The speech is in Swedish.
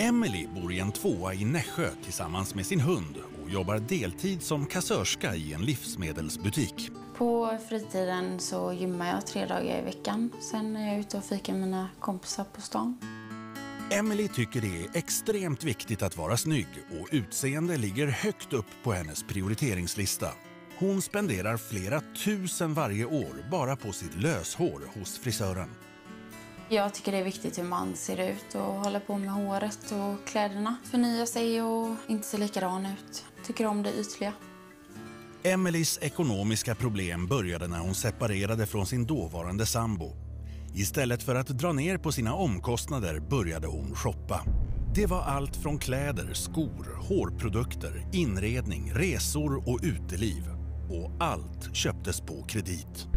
Emily bor i en tvåa i Nässjö tillsammans med sin hund och jobbar deltid som kassörska i en livsmedelsbutik. På fritiden så gymmar jag tre dagar i veckan. Sen är jag ute och fikar med mina kompisar på stan. Emily tycker det är extremt viktigt att vara snygg och utseende ligger högt upp på hennes prioriteringslista. Hon spenderar flera tusen varje år bara på sitt löshår hos frisören. Jag tycker det är viktigt hur man ser ut och håller på med håret och kläderna. Förnya sig och inte se likadan ut. Tycker om det ytliga. Emelies ekonomiska problem började när hon separerade från sin dåvarande sambo. Istället för att dra ner på sina omkostnader började hon shoppa. Det var allt från kläder, skor, hårprodukter, inredning, resor och uteliv. Och allt köptes på kredit.